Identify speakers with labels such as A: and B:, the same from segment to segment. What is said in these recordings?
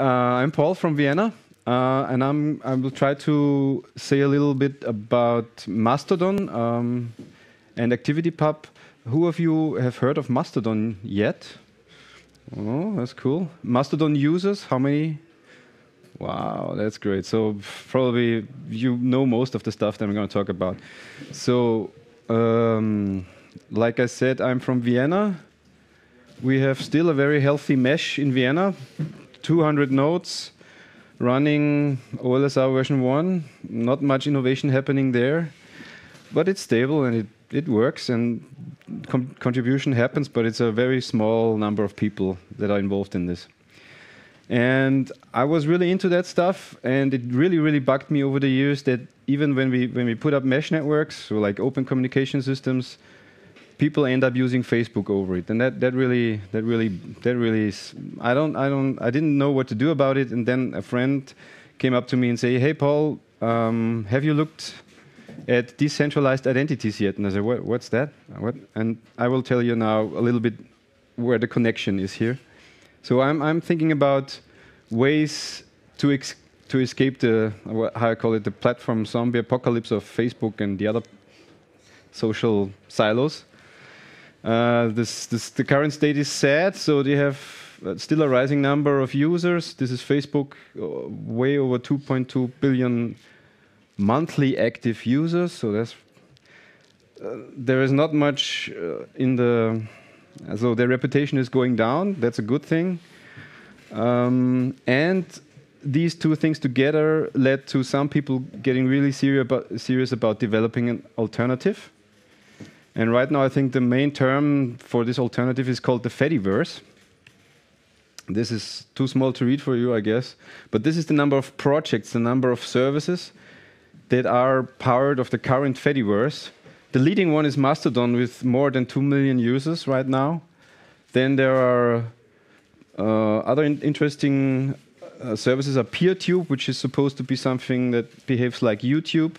A: uh, I'm Paul from Vienna, uh, and I'm, I will try to say a little bit about Mastodon um, and ActivityPub. Who of you have heard of Mastodon yet? Oh, that's cool. Mastodon users, how many? Wow, that's great. So probably you know most of the stuff that I'm going to talk about. So, um, like I said, I'm from Vienna. We have still a very healthy mesh in Vienna, 200 nodes running OLSR version 1. Not much innovation happening there, but it's stable and it, it works and contribution happens, but it's a very small number of people that are involved in this. And I was really into that stuff, and it really, really bugged me over the years that even when we when we put up mesh networks, so like open communication systems, people end up using Facebook over it, and that, that really that really that really is, I don't I don't I didn't know what to do about it, and then a friend came up to me and say, "Hey, Paul, um, have you looked at decentralized identities yet?" And I said, what, "What's that?" What? And I will tell you now a little bit where the connection is here. So I'm I'm thinking about ways to to escape the how I call it the platform zombie apocalypse of Facebook and the other social silos uh, this, this, the current state is sad, so they have uh, still a rising number of users. This is Facebook, uh, way over 2.2 billion monthly active users. So that's uh, there is not much uh, in the so their reputation is going down. That's a good thing. Um, and these two things together led to some people getting really serious about, serious about developing an alternative. And right now, I think the main term for this alternative is called the Fediverse. This is too small to read for you, I guess. But this is the number of projects, the number of services that are part of the current Fediverse. The leading one is Mastodon with more than 2 million users right now. Then there are uh, other in interesting uh, services are PeerTube, which is supposed to be something that behaves like YouTube.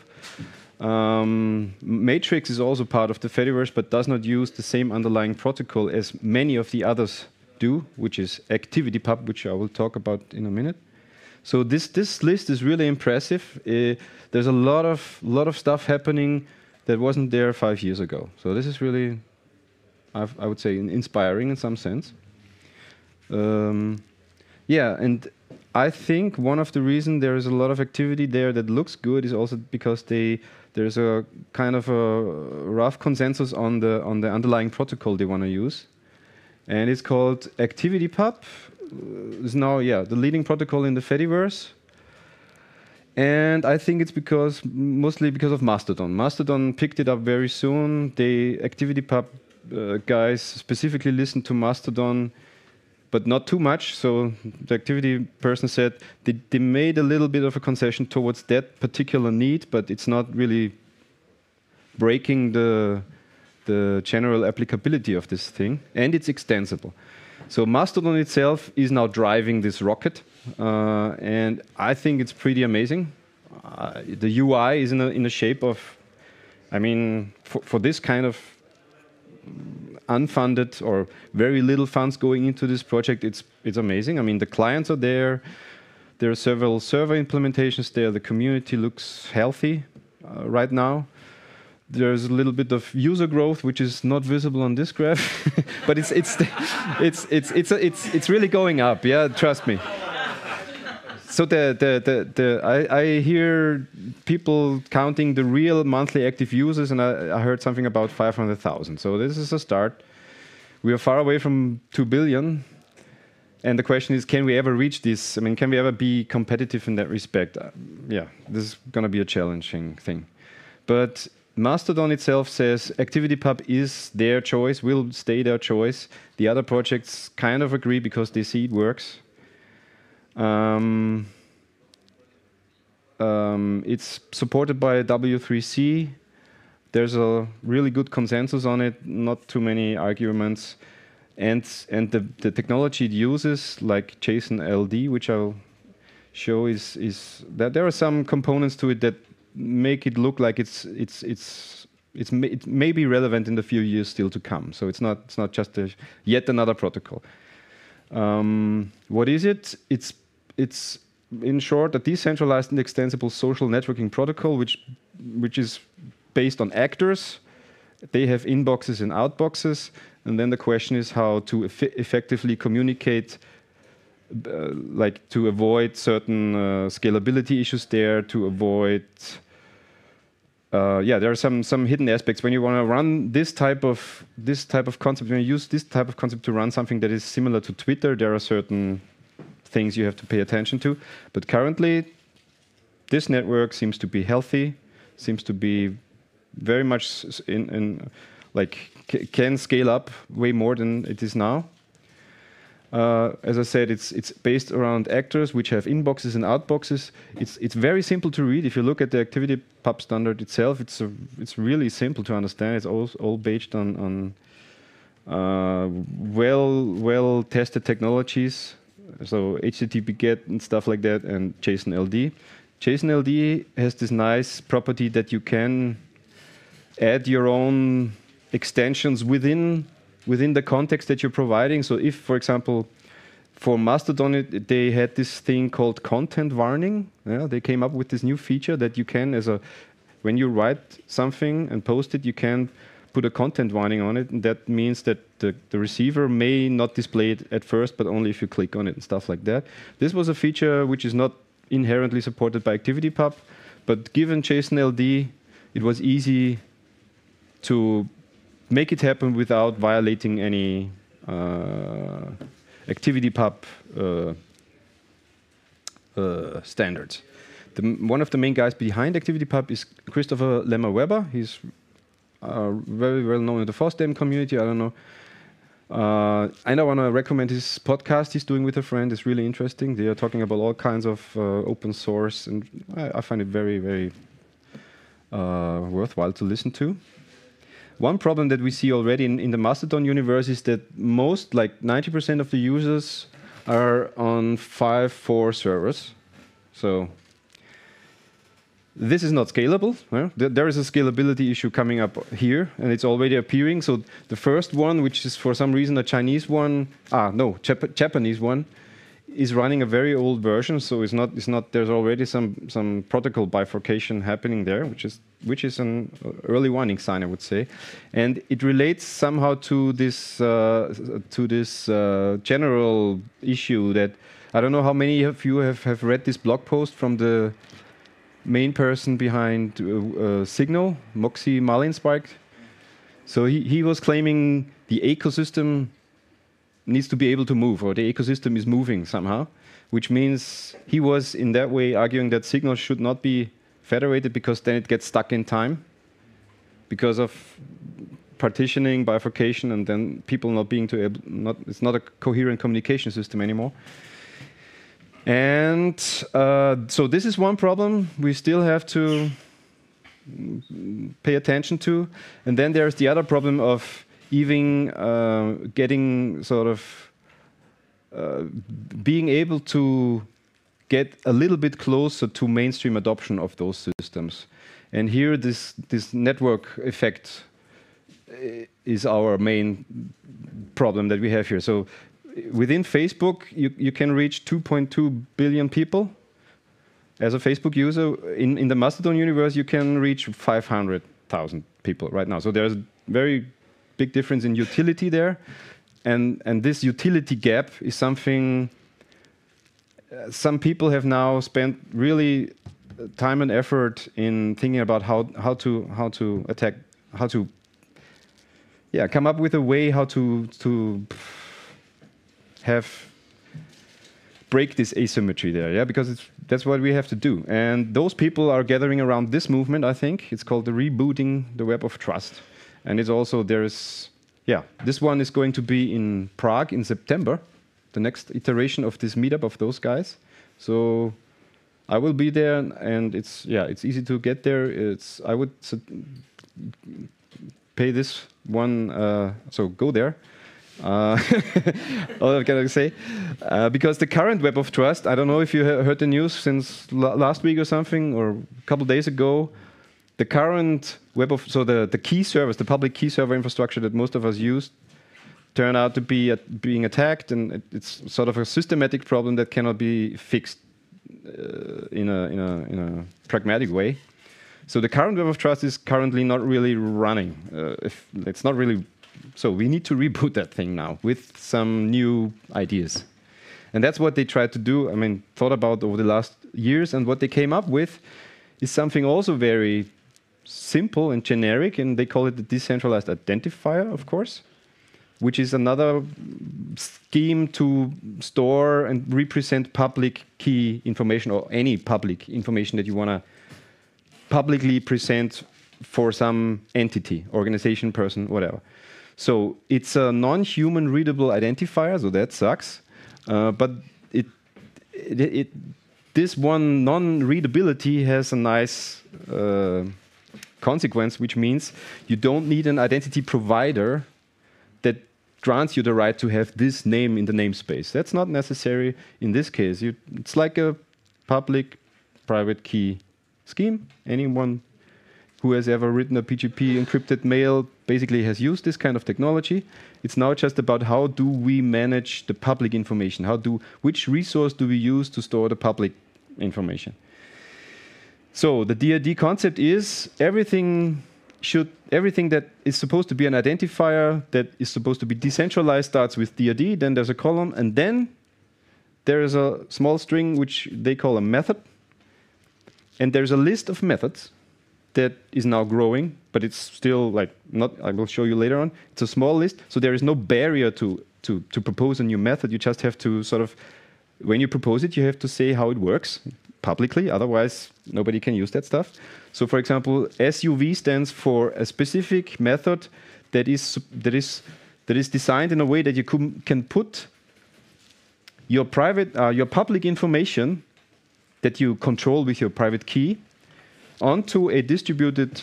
A: Um, Matrix is also part of the Fediverse, but does not use the same underlying protocol as many of the others do, which is ActivityPub, which I will talk about in a minute. So this this list is really impressive. Uh, there's a lot of lot of stuff happening that wasn't there five years ago. So this is really, I've, i would say, inspiring in some sense. Um, yeah, and I think one of the reasons there is a lot of activity there that looks good is also because they there's a kind of a rough consensus on the on the underlying protocol they want to use, and it's called ActivityPub. Is now yeah the leading protocol in the Fediverse. And I think it's because mostly because of Mastodon. Mastodon picked it up very soon. The ActivityPub uh, guys specifically listened to Mastodon but not too much. So the activity person said they, they made a little bit of a concession towards that particular need, but it's not really breaking the the general applicability of this thing, and it's extensible. So Mastodon itself is now driving this rocket, uh, and I think it's pretty amazing. Uh, the UI is in a, in a shape of, I mean, for, for this kind of unfunded or very little funds going into this project, it's it's amazing. I mean, the clients are there. There are several server implementations there. The community looks healthy uh, right now. There's a little bit of user growth, which is not visible on this graph, but it's it's it's it's it's it's it's really going up. Yeah, trust me so the, the, the, the I, I, hear people counting the real monthly active users, and I, I heard something about 500,000. So this is a start. We are far away from 2 billion. And the question is, can we ever reach this? I mean, can we ever be competitive in that respect? Uh, yeah, this is going to be a challenging thing. But Mastodon itself says ActivityPub is their choice, will stay their choice. The other projects kind of agree because they see it works. Um, um, it's supported by W3C. There's a really good consensus on it, not too many arguments. And, and the, the technology it uses, like JSON LD, which I'll show, is, is that there are some components to it that make it look like it's, it's, it's, it's it may be relevant in the few years still to come. So it's not, it's not just a, yet another protocol. Um, what is it? It's it's in short a decentralized and extensible social networking protocol, which which is based on actors. They have inboxes and outboxes, and then the question is how to eff effectively communicate uh, like to avoid certain uh, scalability issues there, to avoid uh, yeah, there are some some hidden aspects when you want to run this type of this type of concept. When you use this type of concept to run something that is similar to Twitter, there are certain things you have to pay attention to. But currently, this network seems to be healthy, seems to be very much in, in like can scale up way more than it is now. Uh, as I said, it's it's based around actors which have inboxes and outboxes. It's it's very simple to read. If you look at the activity pub standard itself, it's a, it's really simple to understand. It's all all based on on uh, well well tested technologies, so HTTP GET and stuff like that, and JSON LD. JSON LD has this nice property that you can add your own extensions within within the context that you're providing. So if, for example, for Mastodon, it, they had this thing called content warning. Yeah, they came up with this new feature that you can, as a, when you write something and post it, you can put a content warning on it, and that means that the, the receiver may not display it at first, but only if you click on it and stuff like that. This was a feature which is not inherently supported by ActivityPub, but given JSON LD, it was easy to make it happen without violating any uh, ActivityPub uh, uh, standards. The, one of the main guys behind ActivityPub is Christopher Lemmer Webber. He's uh, very well known in the FOSDEM community. I don't know. Uh, I want to recommend his podcast he's doing with a friend. It's really interesting. They are talking about all kinds of uh, open source, and I, I, find it very, very uh, worthwhile to listen to. One problem that we see already in, in the Mastodon universe is that most, like 90% of the users, are on 5 4 servers. So this is not scalable. There is a scalability issue coming up here, and it's already appearing. So the first one, which is for some reason a Chinese one, ah, no, Jap Japanese one, is running a very old version, so it's not it's not there's already some some protocol bifurcation happening there, which is which is an early warning sign, I would say, and it relates somehow to this uh, to this uh, general issue that I don't know how many of you have have read this blog post from the main person behind uh, uh Signal, Moxie Marlinspike. So he, he was claiming the ecosystem needs to be able to move, or the ecosystem is moving somehow, which means he was in that way arguing that signals should not be federated because then it gets stuck in time because of partitioning, bifurcation, and then people not being to able, not it's not a coherent communication system anymore. And uh, so this is one problem we still have to pay attention to. And then there's the other problem of even uh, getting sort of uh, being able to get a little bit closer to mainstream adoption of those systems. And here, this, this network effect uh, is our main problem that we have here. So within Facebook, you, you can reach 2.2 billion people. As a Facebook user, in, in the Mastodon universe, you can reach 500,000 people right now. So there's a very big difference in utility there. And, and this utility gap is something uh, some people have now spent really time and effort in thinking about how, how, to, how to attack, how to yeah, come up with a way how to, to have break this asymmetry there, yeah, because it's, that's what we have to do. And those people are gathering around this movement, I think. It's called the rebooting the web of trust. And it's also, there's, yeah, this one is going to be in Prague in September, the next iteration of this meetup of those guys. So I will be there, and it's, yeah, it's easy to get there. It's, I would pay this one, uh, so go there. Uh, all can I say? Uh, because the current Web of Trust, I don't know if you heard the news since last week or something, or a couple days ago, the current web of so the, the key service, the public key server infrastructure that most of us use, turn out to be at being attacked, and it, it's sort of a systematic problem that cannot be fixed uh, in, a, in, a, in a pragmatic way. So the current web of trust is currently not really running. Uh, if it's not really, so we need to reboot that thing now with some new ideas, and that's what they tried to do. I mean, thought about over the last years, and what they came up with is something also very simple and generic, and they call it the decentralized identifier, of course which is another scheme to store and represent public key information or any public information that you want to publicly present for some entity, organization, person, whatever. So it's a non-human readable identifier, so that sucks. Uh, but it, it, it, this one non-readability has a nice uh, consequence, which means you don't need an identity provider that grants you the right to have this name in the namespace. That's not necessary in this case. You, it's like a public private key scheme. Anyone who has ever written a PGP encrypted mail basically has used this kind of technology. It's now just about how do we manage the public information? How do which resource do we use to store the public information? So the DID concept is everything should everything that is supposed to be an identifier that is supposed to be decentralized starts with DID, then there's a column, and then there is a small string which they call a method. And there's a list of methods that is now growing, but it's still like not I will show you later on. It's a small list, so there is no barrier to to to propose a new method. You just have to sort of when you propose it, you have to say how it works publicly, otherwise nobody can use that stuff. So for example, SUV stands for a specific method that is that is that is designed in a way that you can put your private uh, your public information that you control with your private key onto a distributed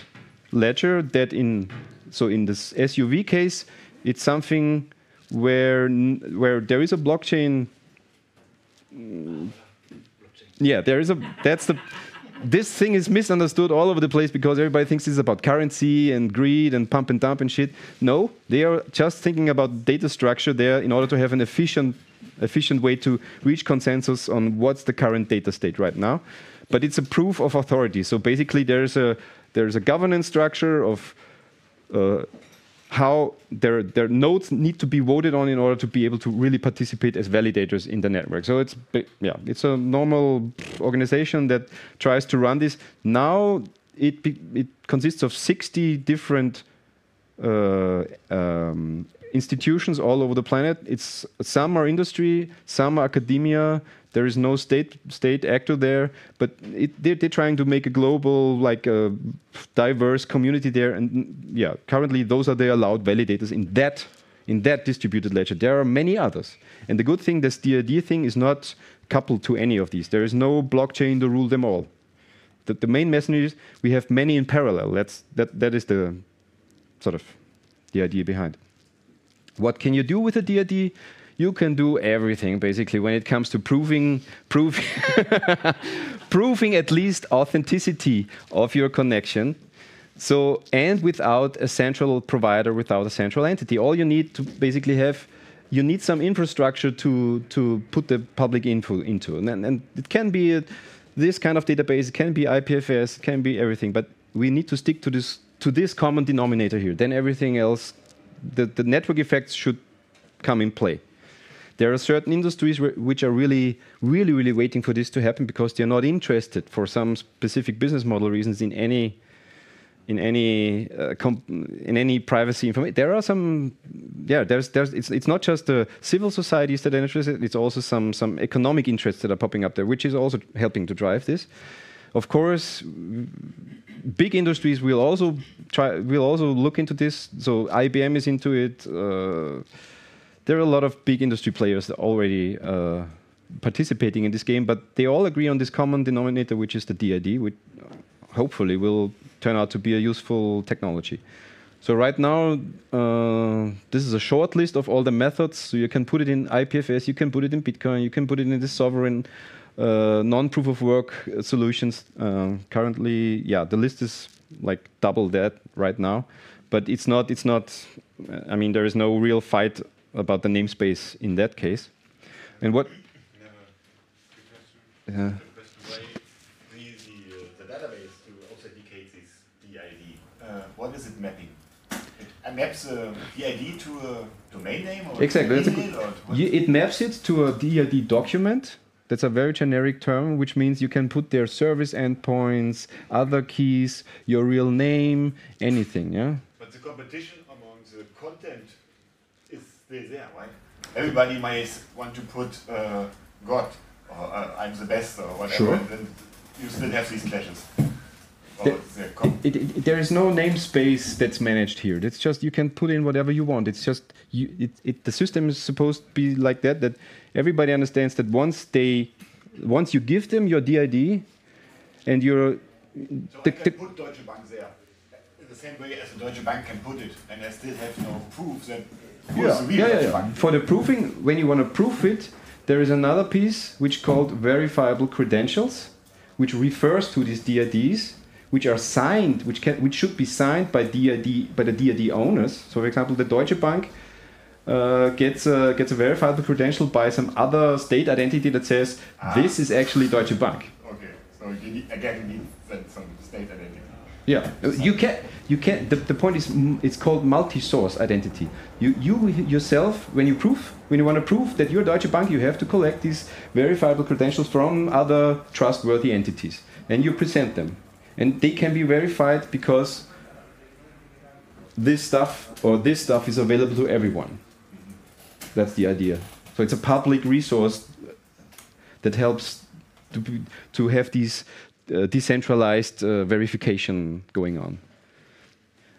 A: ledger that in so in this SUV case it's something where where there is a blockchain mm, yeah, there is a. That's the. This thing is misunderstood all over the place because everybody thinks it's about currency and greed and pump and dump and shit. No, they are just thinking about data structure there in order to have an efficient, efficient way to reach consensus on what's the current data state right now. But it's a proof of authority. So basically, there's a there's a governance structure of uh, how their, their nodes need to be voted on in order to be able to really participate as validators in the network. So it's yeah, it's a normal organization that tries to run this. Now it it consists of 60 different uh, um, institutions all over the planet. It's some are industry, some are academia, there is no state state actor there, but it, they're, they're, trying to make a global, like a diverse community there. And yeah, currently those are the allowed validators in that in that distributed ledger. There are many others. And the good thing, this DID thing is not coupled to any of these. There is no blockchain to rule them all. The, the main message is we have many in parallel. That's, that, that is the sort of the idea behind. What can you do with a DID? You can do everything basically when it comes to proving proving proving at least authenticity of your connection. So and without a central provider without a central entity. All you need to basically have you need some infrastructure to to put the public info into. And, and it can be a, this kind of database it can be ipfs it can be everything. But we need to stick to this to this common denominator here. Then everything else the, the network effects should come in play there are certain industries which are really, really, really waiting for this to happen because they're not interested for some specific business model reasons in any in any uh, in any privacy information. There are some, yeah. There's there's it's it's not just the civil societies that are interested. It's also some some economic interests that are popping up there, which is also helping to drive this. Of course, big industries will also try will also look into this. So IBM is into it. Uh, there are a lot of big industry players already uh, participating in this game, but they all agree on this common denominator, which is the DID, which hopefully will turn out to be a useful technology. So right now, uh, this is a short list of all the methods. So you can put it in IPFS, you can put it in Bitcoin, you can put it in the Sovrin uh, non-proof of work solutions. Uh, currently, yeah, the list is like double that right now, but it's not. It's not. I mean, there is no real fight about the namespace in that case. And what?
B: Yeah. The, the, the, database to authenticate this DID, uh, what is it mapping? It maps a DID to a domain name or
A: exactly. it maps it to a DID document. That's a very generic term, which means you can put their service endpoints, other keys, your real name, anything. Yeah.
B: But the competition among the content still there, right? Everybody might want to put uh, God or uh, I'm the best or whatever,
A: sure.
B: and then you still have these clashes.
A: it, it, there is no namespace that's managed here. It's just you can put in whatever you want. It's just you, the system is supposed to be like that. That everybody understands that once they, once you give them your DID, and you're.
B: So the, I can put Deutsche Bank there in the same way as a Deutsche Bank can put it, and I still have no proof that.
A: Yeah, yeah, yeah. For the proofing, when you want to proof it, there is another piece which called verifiable credentials, which refers to these DIDs, which are signed, which can, which should be signed by DID by the DID owners. So, for example, the Deutsche Bank uh, gets a, gets a verifiable credential by some other state identity that says ah. this is actually Deutsche Bank.
B: You again some state identity.
A: Yeah, you can you can. The, the point is, it's called multi-source identity. You you yourself, when you prove, when you want to prove that you're Deutsche Bank, you have to collect these verifiable credentials from other trustworthy entities, and you present them, and they can be verified because this stuff or this stuff is available to everyone. That's the idea. So it's a public resource that helps to, be, to have these uh, decentralized uh, verification going on.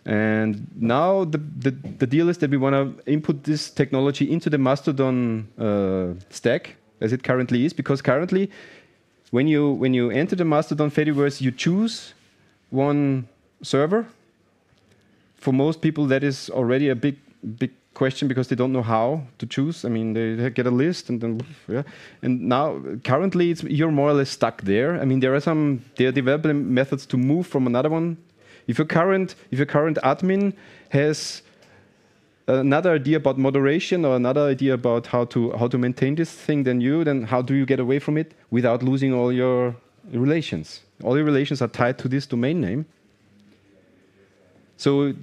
A: And now the, the, the, deal is that we want to input this technology into the Mastodon uh, stack as it currently is, because currently, when you when you enter the Mastodon Fediverse, you choose one server. For most people, that is already a big big question because they don't know how to choose. I mean, they get a list and then yeah. And now currently, it's you're more or less stuck there. I mean, there are some there are development methods to move from another one. If your current if your current admin has another idea about moderation or another idea about how to how to maintain this thing than you, then how do you get away from it without losing all your relations? All your relations are tied to this domain name. So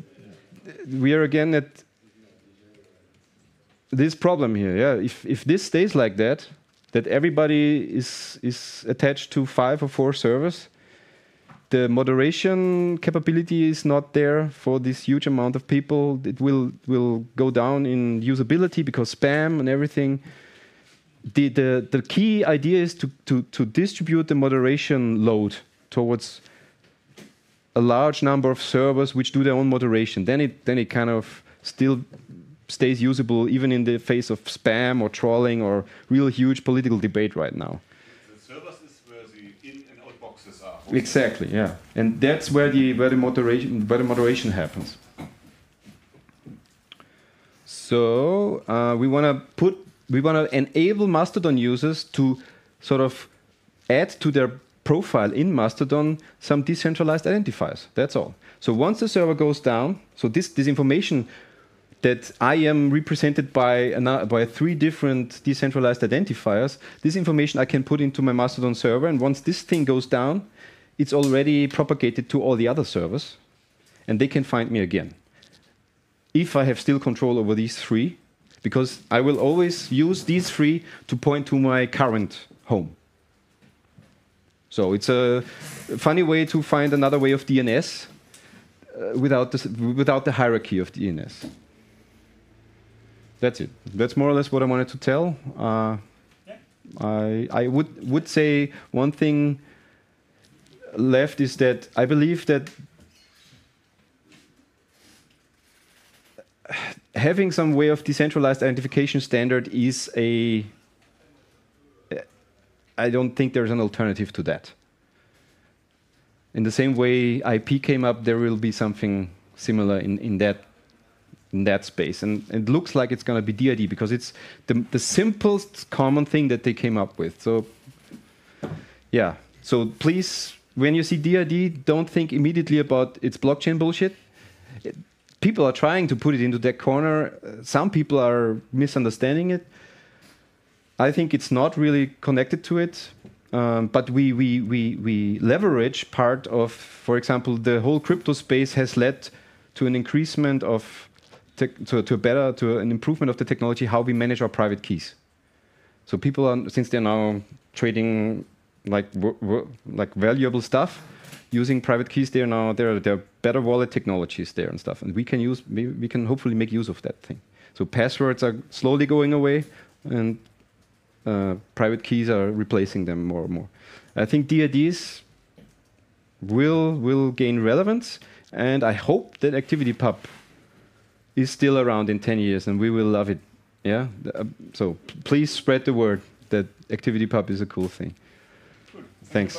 A: we are again at this problem here. Yeah, if if this stays like that, that everybody is is attached to five or four servers, the moderation capability is not there for this huge amount of people. It will will go down in usability because spam and everything. The the the key idea is to to to distribute the moderation load towards a large number of servers which do their own moderation. Then it then it kind of still stays usable even in the face of spam or trolling or real huge political debate right now.
B: The servers is where the in and out boxes are.
A: Exactly, yeah, and that's where the where the moderation where the moderation happens. So uh, we want to put we want to enable Mastodon users to sort of add to their profile in Mastodon some decentralized identifiers. That's all. So once the server goes down, so this this information that I am represented by, by three different decentralized identifiers. This information I can put into my Mastodon server, and once this thing goes down, it's already propagated to all the other servers, and they can find me again. If I have still control over these three, because I will always use these three to point to my current home. So it's a funny way to find another way of DNS uh, without, without the hierarchy of DNS that's it. That's more or less what I wanted to tell. Uh, yeah. I I would would say one thing left is that I believe that having some way of decentralized identification standard is a I don't think there's an alternative to that. In the same way IP came up, there will be something similar in, in that in that space. And it looks like it's going to be DID because it's the, the simplest common thing that they came up with. So, yeah. So please, when you see DID, don't think immediately about it's blockchain bullshit. It, people are trying to put it into that corner. Some people are misunderstanding it. I think it's not really connected to it. Um, but we, we, we, we leverage part of, for example, the whole crypto space has led to an increasement of, to, to a better, to an improvement of the technology, how we manage our private keys. So people are, since they're now trading like, like valuable stuff, using private keys there now, there, there are better wallet technologies there and stuff. And we can use, we can hopefully make use of that thing. So passwords are slowly going away and uh, private keys are replacing them more and more. I think DIDs will will gain relevance, and I hope that ActivityPub is still around in 10 years, and we will love it. Yeah. Uh, so please spread the word that ActivityPub is a cool thing. Thanks.